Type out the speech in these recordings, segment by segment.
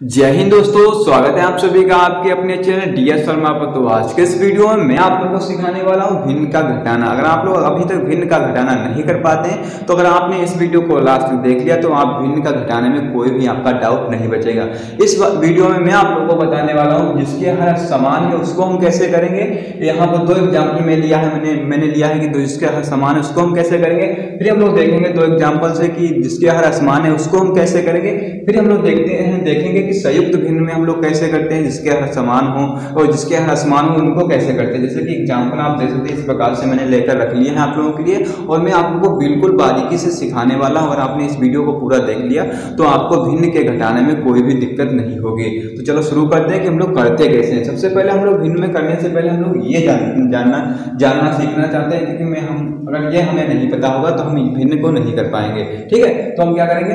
जय हिंद दोस्तों, स्वागत है आप सभी का आपके अपने चैनल डीएस शर्मा पर। तो आज के इस वीडियो में मैं आप लोगों को सिखाने वाला हूँ भिन्न का घटाना। अगर आप लोग अभी तक भिन्न का घटाना नहीं कर पाते हैं तो अगर आपने इस वीडियो को लास्ट तक देख लिया तो आप भिन्न का घटाने में कोई भी आपका डाउट नहीं बचेगा। इस वीडियो में मैं आप लोगों को बताने वाला हूँ जिसके हर समान है, उसको हम कैसे करेंगे? यहाँ पर दो एग्ज़ाम्पल में लिया है मैंने मैंने लिया है कि जिसके हर समान है, उसको हम कैसे करेंगे? फिर हम लोग देखेंगे दो एग्ज़ाम्पल से कि जिसके हर असमान है, उसको हम कैसे करेंगे? फिर हम लोग देखते हैं, देखेंगे कि संयुक्त भिन्न में हम लोग कैसे करते हैं जिसके हर समान हो और जिसके हर असमान हो उनको कैसे करते हैं? जैसे कि एग्ज़ाम्पल आप देख सकते हैं इस प्रकार से मैंने लेकर रख लिए हैं आप लोगों के लिए और मैं आप लोगों को बिल्कुल बारीकी से सिखाने वाला हूँ अगर आपने इस वीडियो को पूरा देख लिया तो आपको भिन्न के घटाने में कोई भी दिक्कत नहीं होगी। तो चलो शुरू करते हैं कि हम लोग करते कैसे हैं। सबसे पहले हम लोग भिन्न में करने से पहले हम लोग ये जान, जानना जानना सीखना चाहते हैं क्योंकि मैं हम अगर ये हमें नहीं पता होगा तो हम भिन्न को नहीं कर पाएँगे। ठीक है? तो हम क्या करेंगे?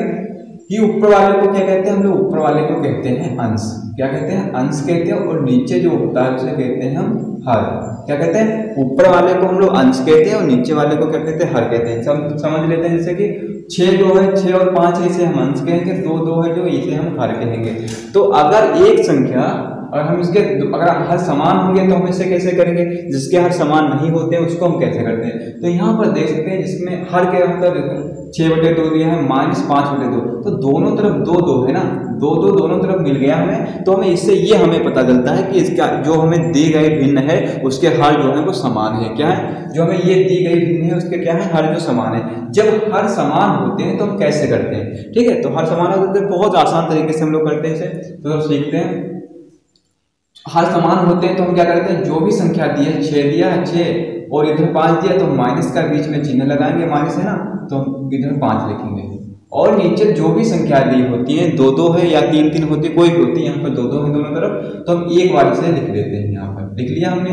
कि ऊपर वाले को क्या कहते हैं हम लोग? ऊपर वाले को कहते हैं अंश। क्या कहते हैं? अंश कहते हैं और नीचे जो होता है उसे कहते हैं हम हर। क्या कहते हैं? ऊपर वाले को हम लोग अंश कहते हैं और नीचे वाले को क्या कहते हैं? हर कहते हैं। सम, समझ लेते हैं जैसे कि छः दो है छः और पाँच इसे हम अंश कहेंगे। दो दो है जो इसे हम हर कहेंगे। तो अगर एक संख्या और हम इसके अगर हर समान होंगे तो हम इसे कैसे करेंगे? जिसके हर समान नहीं होते हैं उसको हम कैसे करते हैं? तो यहाँ पर देख सकते हैं जिसमें हर के मतलब छः बटे दो दिया है माइनस पाँच बटे दो। तो दोनों तरफ़ दो दो है ना? दो दो दोनों तरफ़ मिल गया हमें तो हमें इससे ये हमें पता चलता है कि इसका जो हमें दी गई भिन्न है, उसके हर जो है वो समान है। क्या है? जो हमें ये दी गई भिन्न है, उसके क्या है? हर जो समान है। जब हर समान होते हैं तो हम कैसे करते हैं? ठीक है तो हर समान होते हैं बहुत आसान तरीके से हम लोग करते हैं इसे। तो सीखते हैं। हर समान होते हैं तो हम क्या करते हैं? जो भी संख्या दी है छः दिया है छः और इधर पाँच दिया तो माइनस का बीच में चिन्ह लगाएँगे, माइनस है ना? तो हम इधर पाँच लिखेंगे। और नीचे जो भी संख्या दी होती है दो दो है या तीन तीन होती है, कोई भी होती है, यहाँ पर दो दो है दोनों तरफ़ तो हम एक बार से लिख देते हैं यहाँ पर। लिख लिया हमने?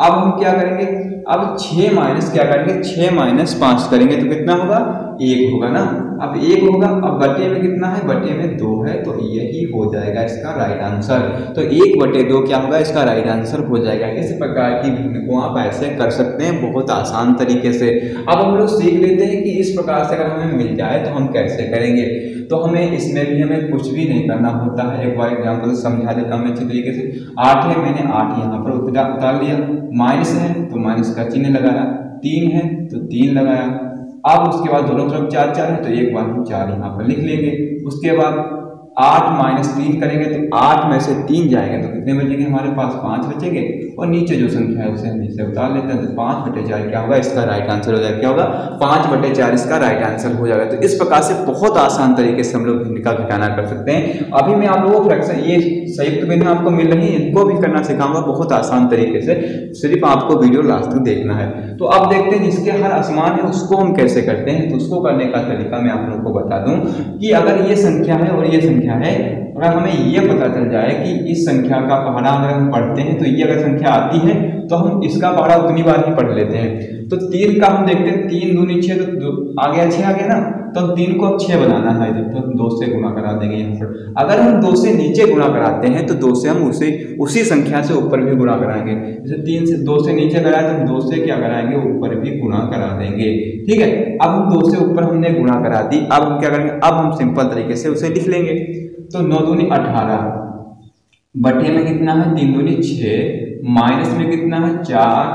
अब हम क्या करेंगे? अब छः माइनस क्या करेंगे? छः माइनस पाँच करेंगे तो कितना होगा? एक होगा ना? अब एक होगा, अब बटे में कितना है? बटे में दो है तो यही हो जाएगा इसका राइट आंसर तो एक बटे दो क्या होगा? इसका राइट आंसर हो जाएगा। इस प्रकार की को आप ऐसे कर सकते हैं बहुत आसान तरीके से। अब हम लोग सीख लेते हैं कि इस प्रकार से अगर हमें मिल जाए तो हम कैसे करेंगे। तो हमें इसमें भी हमें कुछ भी नहीं करना होता है। एक बार एग्ज़ाम्पल समझा देता हूँ अच्छी तरीके से। आठ है, मैंने आठ यहाँ पर उतार लिया। माइनस है तो माइनस का चिन्ह लगाया। तीन है तो तीन लगाया। अब उसके बाद दोनों तरफ़ चार चार है तो एक बार हम चार यहाँ पर लिख लेंगे। उसके बाद आठ माइनस तीन करेंगे तो आठ में से तीन जाएँगे तो कितने बचेंगे हमारे पास? पाँच बचेंगे। और नीचे जो संख्या है उसे हम नीचे उतार लेते हैं तो पाँच बटे चार क्या होगा? इसका राइट आंसर हो जाएगा। क्या होगा? पाँच बटे चार इसका राइट आंसर हो जाएगा। तो इस प्रकार से बहुत आसान तरीके से हम लोग भिन्न घटाना कर सकते हैं। अभी मैं आप लोगों को फ्रैक्शन, ये संयुक्त भिन्न आपको मिल रही है, इनको भी करना सिखाऊँगा बहुत आसान तरीके से। सिर्फ़ आपको वीडियो लास्ट तक देखना है। तो अब देखते हैं जिसके हर आसमान है, उसको हम कैसे करते हैं? तो उसको करने का तरीका मैं आप लोगों को बता दूँ कि अगर ये संख्या है और ये संख्या है अगर हमें ये पता चल जाए कि इस संख्या का पहाड़ा अगर हम पढ़ते हैं तो ये अगर संख्या आती है तो हम इसका पहाड़ा उतनी बार ही पढ़ लेते हैं। तो तीन का हम देखते हैं, तीन दो नीचे तो आ गया छः आ गया ना? तो तीन को अब छः बनाना है इधर तो हम दो से गुणा करा देंगे यहाँ पर अगर हम दो से नीचे गुणा कराते हैं तो दो से हम उसे, उसी संख्या से ऊपर भी गुणा कराएँगे। जैसे तीन से दो से नीचे कराए तो हम दो से क्या कराएँगे? ऊपर भी गुणा करा देंगे। ठीक है? अब हम दो से ऊपर हमने गुणा करा दी। अब हम क्या करेंगे? अब हम सिंपल तरीके से उसे लिख लेंगे। तो नौ दूनी अठारह, बटे में कितना है? तीन दूनी छ माइनस में कितना है? चार,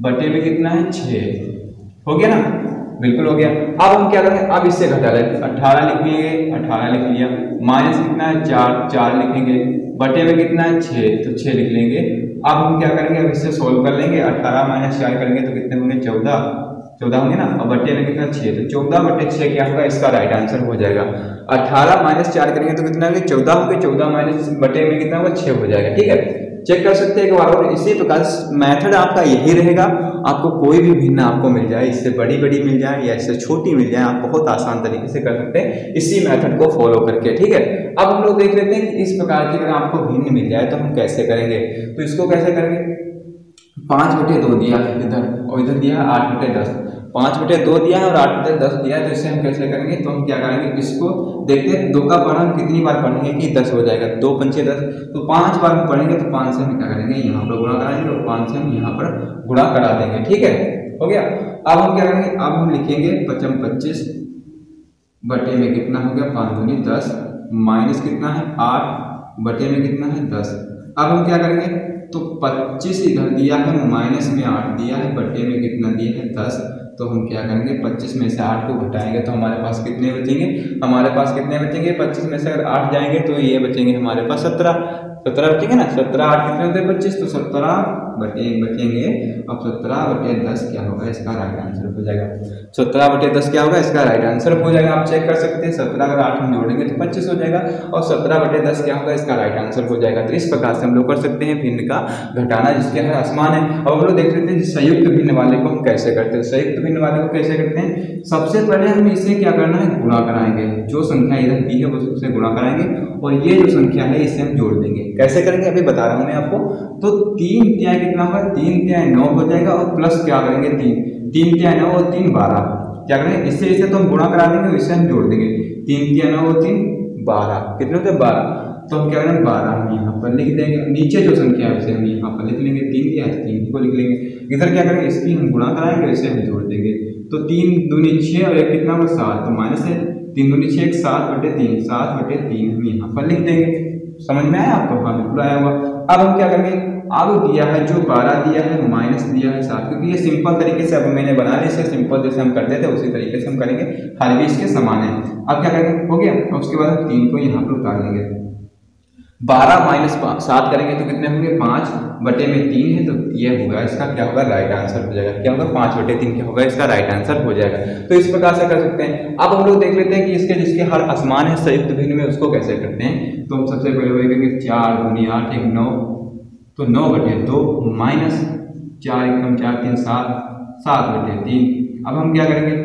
बटे में कितना है? छ हो गया ना? बिल्कुल हो गया। अब हम क्या करेंगे? अब इससे घटा लेंगे अट्ठारह लिख लेंगे अट्ठारह लिख लिया। माइनस कितना है? चार चार लिखेंगे। बटे में कितना है? छः तो छः लिख लेंगे। अब हम क्या करेंगे? अब इससे सोल्व कर लेंगे। अट्ठारह माइनस चार करेंगे तो कितने होंगे? चौदह। चौदह होंगे ना? और बटे में कितना? छः तो चौदह बटे छः क्या होगा? इसका राइट आंसर हो जाएगा। अठारह माइनस चार करेंगे तो कितना होंगे? चौदह होंगे। चौदह माइनस बटे में कितना होगा? छः हो जाएगा। ठीक है? चेक कर सकते हैं एक बार और इसी प्रकार मेथड आपका यही रहेगा। आपको कोई भी भिन्न आपको मिल जाए, इससे बड़ी बड़ी मिल जाए या इससे छोटी मिल जाए, आप बहुत आसान तरीके से कर सकते हैं। इसी मेथड को फॉलो करके, ठीक है? अब हम लोग देख लेते हैं कि इस प्रकार की अगर आपको भिन्न मिल जाए तो हम कैसे करेंगे? तो इसको कैसे करेंगे? पाँच बटे दो दिया, इधर और इधर दिया, आठ बटे दस। पाँच बटे दो दिया है और आठ बटे दस दिया है तो इसे हम कैसे करेंगे? तो हम क्या करेंगे? इसको देखते हैं, दो का बार हम कितनी बार पढ़ेंगे कि दस हो जाएगा? दो पंचे दस। तो पाँच बार हम पढ़ेंगे तो पाँच से हम क्या करेंगे? यहाँ पर गुणा कराएँगे और पाँच से हम यहाँ पर गुणा करा देंगे। ठीक है? हो गया? अब हम क्या करेंगे? अब हम लिखेंगे पचम पच्चीस बटे में कितना हो गया? पाँच दूनी दस। माइनस कितना है? आठ बटे में कितना है? दस। अब हम क्या करेंगे? तो पच्चीस इधर दिया है, माइनस में आठ दिया है, बटे में कितना दिया है? दस। तो हम क्या करेंगे? पच्चीस में से आठ को घटाएँगे तो हमारे पास कितने बचेंगे? हमारे पास कितने बचेंगे? पच्चीस में से अगर आठ जाएँगे तो ये बचेंगे हमारे पास सत्रह। सत्रह बचेंगे ना? सत्रह आठ कितने होते हैं? पच्चीस। तो सत्रह बटे एक बचेंगे अब सत्रह बटे दस क्या होगा? इसका राइट आंसर हो जाएगा। सत्रह बटे दस क्या होगा? इसका राइट आंसर हो जाएगा। आप चेक कर सकते हैं। सत्रह अगर आठ हम जोड़ेंगे तो पच्चीस हो जाएगा। और सत्रह बटे दस क्या होगा? इसका राइट आंसर हो जाएगा। तो इस प्रकार से हम लोग कर सकते हैं भिन्न का घटाना, जिसके हर आसमान है। अब हम लोग देख सकते हैं संयुक्त भिन्न वाले को हम कैसे करते हैं। संयुक्त भिन्न वाले को कैसे करते हैं? सबसे पहले हम इसे क्या करना है? गुणा कराएँगे। जो संख्या इधर दी है उससे गुणा कराएँगे। और ये जो संख्या है, इसे हम जोड़ देंगे। कैसे करेंगे? अभी बता रहा हूँ मैं आपको। तो तीन त्याग कितना होगा तीन त्याग नौ हो जाएगा और प्लस क्या करेंगे? तीन। तीन त्याग नौ और तीन बारह। क्या करेंगे? इससे इसे तो हम गुणा करा देंगे इसे हम जोड़ देंगे। तीन त्याग नौ और तीन बारह। कितने होते हैं? बारह। तो हम क्या करेंगे? बारह हम यहाँ पर लिख देंगे। नीचे जो संख्या है, उसे हम यहाँ पर लिख लेंगे। तीन दिया तो तीन को लिख लेंगे। इधर क्या करेंगे? इसकी हम गुणा कराएँगे, इसे हम जोड़ देंगे। तो तीन दूनी छः और एक कितना होगा? सात। तो माइनस है। तीन दूनी छः, एक सात बटे तीन। सात बटे तीन हम यहाँ पर लिख देंगे। समझ में आया आपको? हाँ बिल्कुल आया हुआ अब हम क्या करेंगे? अब दिया है, जो बारह दिया है माइनस दिया है सात। क्योंकि ये सिंपल तरीके से अब मैंने बना लिया, इसे सिंपल जैसे हम करते थे, उसी तरीके से हम करेंगे। हर भी इसके समान है। अब क्या करेंगे? हो गया। उसके बाद हम तीन को यहाँ पर उतार देंगे बारह माइनस सात करेंगे तो कितने होंगे? पाँच बटे में तीन है तो ये होगा इसका क्या होगा? राइट आंसर हो जाएगा। क्या होगा? पाँच बटे तीन क्या होगा? इसका राइट आंसर हो जाएगा। तो इस प्रकार से कर सकते हैं। अब हम लोग देख लेते हैं कि इसके जिसके हर आसमान है, संयुक्त भिन्न में उसको कैसे करते हैं? तो हम सबसे पहले करेंगे चार दूनी आठ, एक, नौ। तो नौ बटे दो माइनस चार एकदम चार तीन सात सात बटे तीन। अब हम क्या करेंगे?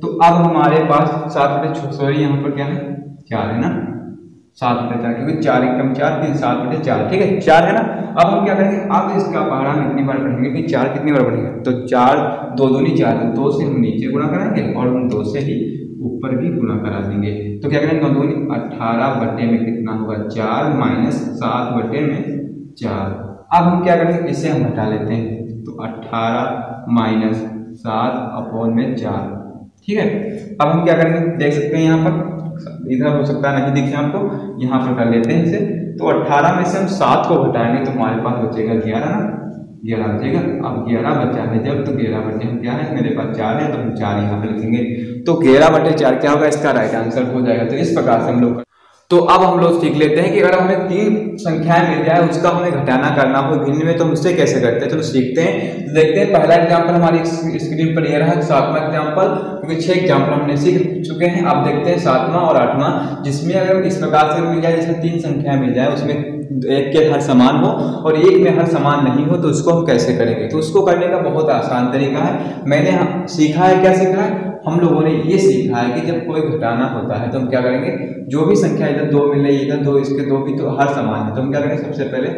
तो अब हमारे पास सात बटे सॉरी, यहाँ पर क्या है? चार है ना? सात बटे चार, क्योंकि चार एकम चार तीन सात बटे चार, ठीक है? चार है ना? अब हम क्या करेंगे? अब इसका पहाड़ा हम इतनी बार बढ़ेंगे कि चार कितनी बार पढ़ेंगे तो चार दो दूनी चार तो दो से हम नीचे गुणा कराएँगे और हम दो से ही ऊपर भी गुणा करा देंगे। तो क्या करेंगे? नौ दूनी अट्ठारह बटे में कितना होगा? चार माइनस सात बटे में चार। अब हम क्या करेंगे? इसे हम हटा लेते हैं। तो अट्ठारह माइनस सात अपॉन में चार। ठीक है? अब हम क्या करेंगे? देख सकते हैं यहाँ पर। इधर हो सकता है, नहीं दिखे आपको यहाँ पर कर लेते हैं इसे। तो 18 में से हम सात को घटाएँगे तो हमारे पास बचेगा ग्यारह ना? ग्यारह बचेगा। अब ग्यारह बचा है। जब तो ग्यारह बटे हम क्या है? मेरे पास चार है तो हम चार यहाँ पर लिखेंगे। तो ग्यारह बटे चार क्या होगा? इसका राइट आंसर हो जाएगा। तो इस प्रकार से हम लोग तो अब हम लोग सीख लेते हैं कि अगर हमें तीन संख्याएँ मिल जाए, उसका हमें घटाना करना हो भिन्न में तो हम उससे कैसे करते हैं? चलो सीखते हैं। देखते हैं, पहला एग्जांपल हमारी स्क्रीन पर यह रहा, सातवां एग्जांपल क्योंकि छह एग्जांपल हमने सीख चुके हैं। अब देखते हैं सातवां और आठवां, जिसमें अगर इस प्रकार से मिल जाए जिसमें तीन संख्याएँ मिल जाए, उसमें एक के हर समान हो और एक में हर समान नहीं हो तो उसको हम कैसे करेंगे? तो उसको करने का बहुत आसान तरीका है। मैंने सीखा है, क्या सीखा है? हम लोगों ने ये सीखा है कि जब कोई घटाना होता है तो हम क्या करेंगे? जो भी संख्या इधर दो मिल रही इधर दो, इसके दो भी तो हर समान है। तो हम क्या करेंगे? सबसे पहले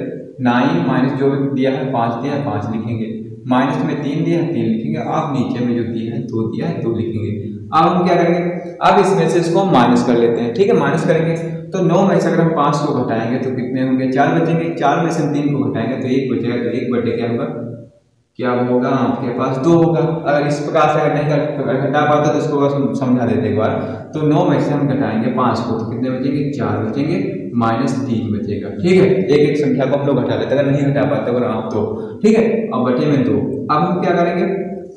नाइन माइनस जो दिया है, पाँच दिया है, पाँच लिखेंगे। माइनस में तीन दिया है, तीन लिखेंगे। आप नीचे में जो दिया है, दो दिया है, दो लिखेंगे। अब हम क्या करेंगे? अब इसमें से इसको हम माइनस कर लेते हैं। ठीक है माइनस करेंगे। तो नौ में से अगर हम पाँच को घटाएँगे तो कितने होंगे? चार बचेंगे। चार में से हम तीन को घटाएँगे तो एक बचेगा तो एक बटे क्या होगा? क्या होगा? आपके पास दो होगा। अगर इस प्रकार से अगर नहीं घटा पाता तो इसको समझा देते एक बार। तो नौ में से हम घटाएँगे पाँच को। तो कितने बचेंगे? चार बचेंगे, माइनस तीन बचेगा। ठीक है? एक एक संख्या को हम लोग घटा लेते अगर नहीं घटा पाते अगर आप तो। ठीक है? अब बटे में दो। अब हम क्या करेंगे?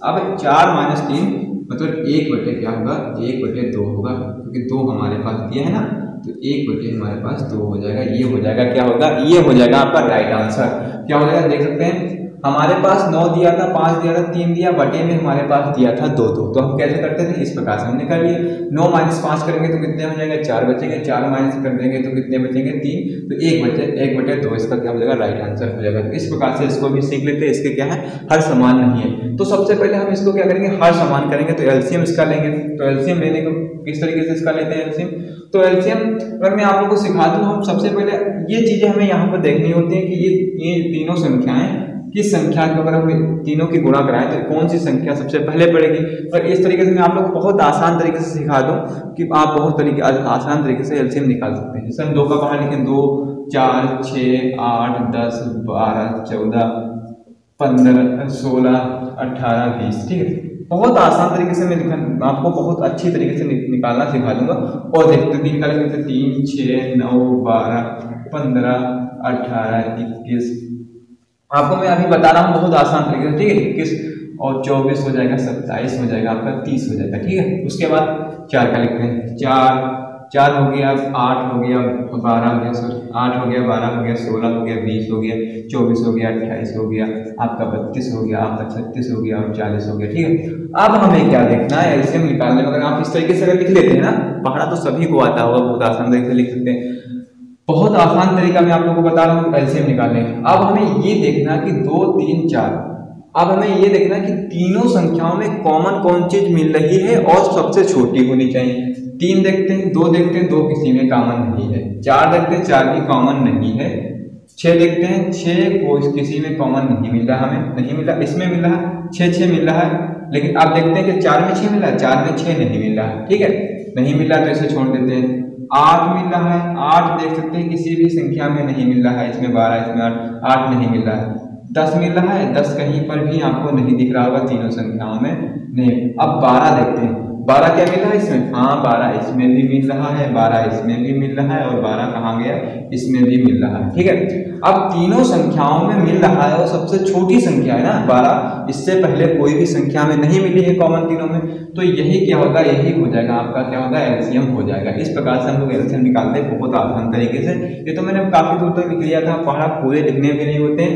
अब चार माइनस तीन मतलब एक बटे क्या होगा? एक बटे दो होगा। क्योंकि दो हमारे पास दिया है ना। तो एक बटे हमारे पास दो हो जाएगा। ये हो जाएगा क्या होगा? ये हो जाएगा आपका राइट आंसर क्या हो जाएगा? देख सकते हैं। हमारे पास नौ दिया था, पाँच दिया था, तीन दिया बटे में हमारे पास दिया था दो दो। तो हम कैसे करते थे? इस प्रकार से हमने कर लिया। नौ माइनस पाँच करेंगे तो कितने हो जाएँगे? चार बचेंगे। चार माइनस कर देंगे तो कितने बचेंगे? तीन। तो एक बचे, एक बटे दो, इसका क्या हो जाएगा? राइट आंसर हो जाएगा। इस प्रकार से इसको भी सीख लेते हैं। इसके क्या है? हर समान नहीं है। तो सबसे पहले हम इसको क्या करेंगे? हर समान करेंगे। तो एल्सियम इसका लेंगे। तो एल्सियम लेने को किस तरीके से इसका लेते हैं एल्सियम तो एल्सियम अगर मैं आप लोगों को सिखा दूँ, हम सबसे पहले ये चीज़ें हमें यहाँ पर देखनी होती है कि ये ये तीनों संख्याएँ किस संख्या को अगर हम तीनों की गुणा कराएँ तो कौन सी संख्या सबसे पहले पड़ेगी और इस तरीके से मैं आप लोग बहुत आसान तरीके से सिखा दूँ कि आप बहुत तरीके आसान तरीके से एल्सियम निकाल सकते हैं। जैसे हम दो का पढ़ा लिखें दो, चार छः आठ, दस, बारह, चौदह, पंद्रह, सोलह अट्ठारह बीस, ठीक है? बहुत आसान तरीके से मैं आपको बहुत अच्छी तरीके से निकालना सिखा दूँगा। और देखते तीन का लिखते तीन छः नौ, बारह, पंद्रह, अठारह, इक्कीस आपको मैं अभी बता रहा हूँ बहुत आसान तरीके से ठीक है इक्कीस और चौबीस हो जाएगा सत्ताईस हो जाएगा आपका तीस हो जाएगा ठीक है उसके बाद चार का लिखते हैं चार चार हो गया आठ हो गया बारह हो गया सॉरी आठ हो गया बारह हो गया सोलह हो गया बीस हो गया चौबीस हो गया अट्ठाईस हो गया आपका बत्तीस हो गया आपका छत्तीस हो गया और चालीस हो गया ठीक है अब हमें क्या देखना है एल्सियम निकालने में अगर आप इस तरीके से अगर लिख लेते हैं ना पढ़ना तो सभी को आता होगा बहुत आसान तरीके से लिख सकते हैं बहुत आसान तरीका मैं आप लोगों को बता रहा हूँ एल्सियम निकालने का। अब हमें ये देखना कि दो, तीन, चार। अब हमें ये देखना कि तीनों संख्याओं में कॉमन कौन चीज़ मिल रही है और सबसे छोटी होनी चाहिए। तीन देखते हैं, दो देखते हैं, दो किसी में कॉमन नहीं है। चार देखते हैं, चार भी कॉमन नहीं है। छह देखते हैं, छह को किसी में कॉमन नहीं मिल रहा हमें, नहीं मिला इसमें मिल रहा, छह छह मिल रहा है। लेकिन आप देखते हैं कि चार में छह मिला, चार में छह नहीं मिल रहा। ठीक है? नहीं मिला तो इसे छोड़ देते हैं। आठ मिल रहा है। आठ देख सकते हैं, किसी भी संख्या में नहीं मिल रहा है। इसमें बारह, इसमें आठ आठ नहीं मिल रहा है। दस मिल रहा है, दस कहीं पर भी आपको नहीं दिख रहा होगा, तीनों संख्याओं में नहीं। अब बारह देखते हैं। बारह क्या मिल रहा है इसमें? हाँ बारह इसमें भी मिल रहा है, बारह इसमें भी मिल रहा है और बारह कहाँ गया? इसमें भी मिल रहा है, ठीक है? अब तीनों संख्याओं में मिल रहा है और सबसे छोटी संख्या है ना, बारह। इससे पहले कोई भी संख्या में नहीं मिली है कॉमन तीनों में तो यही क्या होगा? यही हो जाएगा, आपका क्या होगा? एल्सियम हो जाएगा। इस प्रकार से हम लोग एल्सियम निकालते हैं, बहुत आसान तरीके से। ये तो मैंने काफ़ी दूर तक लिख लिया था पहाड़ा पूरे लिखने भी नहीं होते।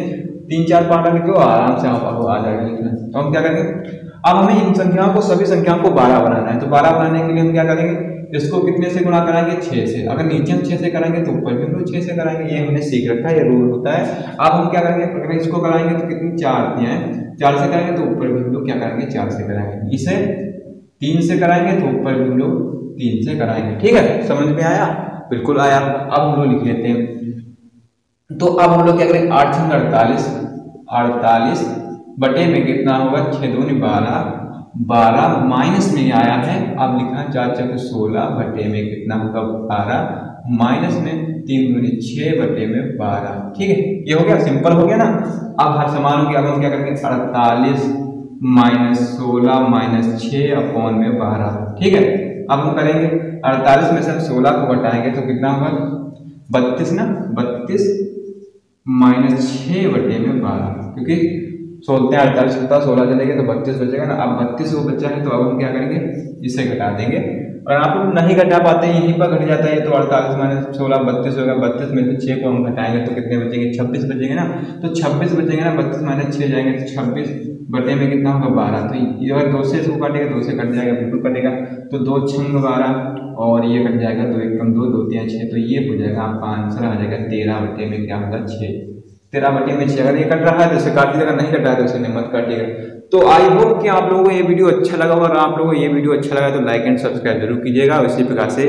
तीन चार पहाड़ा लिखे आराम से आप आ जाएगा लिखना तो हम क्या करेंगे? अब हमें इन संख्याओं को, सभी संख्याओं को बारह बनाना है। तो बारह बनाने के लिए हम क्या करेंगे? इसको कितने से गुणा कराएँगे छह से। अगर नीचे हम छह से कराएँगे तो ऊपर भी हम लोग छह से कराएँगे ये हमने सीख रखा है ये रूल होता है। अब हम क्या करेंगे? अगर इसको कराएँगे तो कितनी? चार दिए हैं। चार से कराएँगे तो ऊपर भी हम लोग क्या करेंगे? चार से कराएँगे इसे तीन से कराएँगे तो ऊपर भी हम लोग तीन से कराएँगे ठीक है? समझ में आया? बिल्कुल आया। अब हम लोग लिख लेते हैं। तो अब हम लोग क्या करेंगे? आठ अड़तालीस अड़तालीस बटे में कितना होगा? छः दूनी बारह। बारह माइनस में आया है। अब लिखना चार चक सोलह बटे में कितना होगा? बारह। माइनस में तीन दूनी छः बटे में बारह। ठीक है? ये हो गया? सिंपल हो गया ना? अब हर समान हो गया अब हम क्या करेंगे? अड़तालीस माइनस सोलह माइनस छः अपॉन में बारह। ठीक है? अब हम करेंगे, अड़तालीस में से हम सोलह को बटाएँगे तो कितना होगा? बत्तीस ना? बत्तीस माइनस छः बटे में बारह। क्योंकि सोलते हैं, अड़तालीस होता सोलह चलेंगे तो बत्तीस बचेगा ना। अब बत्तीस वो बच्चा है तो अब हम क्या करेंगे? इसे घटा देंगे। और आप लोग नहीं घटा पाते हैं यहीं पर घट जाता है तो अड़तालीस माइनस सोलह, बत्तीस होगा, बत्तीस में से छः को हम घटाएँगे तो कितने बचेंगे? छब्बीस बचेंगे ना। तो छब्बीस बचेंगे ना, बत्तीस माइनस छः जाएँगे तो छब्बीस, बटे में कितना होगा? बारह। तो ये अगर दो से इसको काटेगा, दो से कट जाएगा, बिल्कुल कटेगा। तो दो छंग बारह और ये कट जाएगा, दो एक कम दो दो तीन छः तो ये हो जाएगा आपका आंसर आ जाएगा तेरह बटे में, क्या होगा? छः तेरह बटे में अगर ये कट रहा है तो उसे काट दीजिएगा नहीं कटा है तो इसे मत काटिएगा तो आई होप कि आप लोगों को ये वीडियो अच्छा लगा और आप लोगों को ये वीडियो अच्छा लगा तो लाइक एंड सब्सक्राइब ज़रूर कीजिएगा। इसी प्रकार से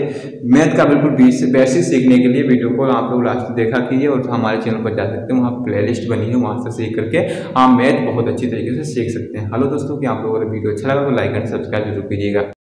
मैथ का बिल्कुल बेसिक सीखने के लिए वीडियो को आप लोग लास्ट देखा कीजिए, और हमारे चैनल पर जा सकते हैं। वहाँ प्लेलिस्ट बनी है, वहाँ से सीख करके आप मैथ बहुत अच्छी तरीके से सीख सकते हैं। हेलो दोस्तों, कि आप लोगों को वीडियो अच्छा लगा तो लाइक एंड सब्सक्राइब ज़रूर कीजिएगा।